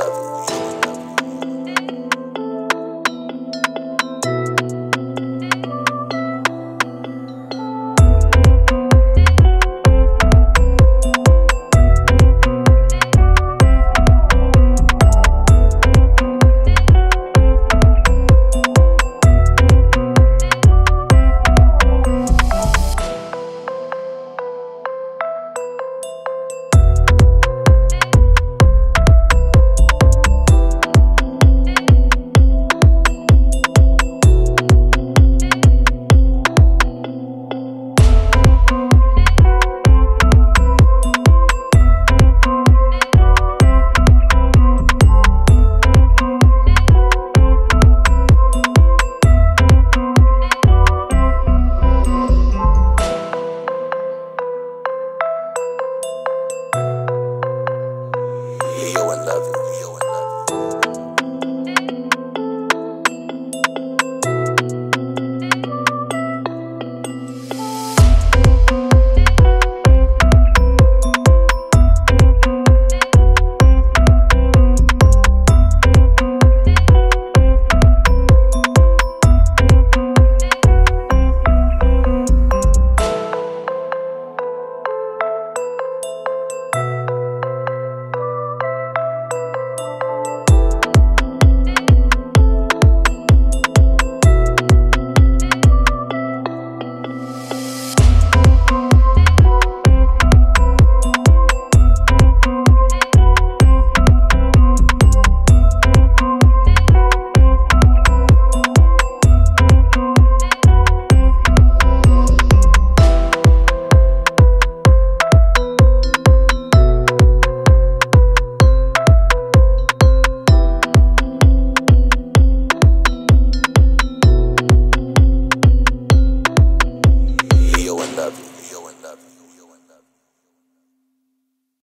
love you. love you.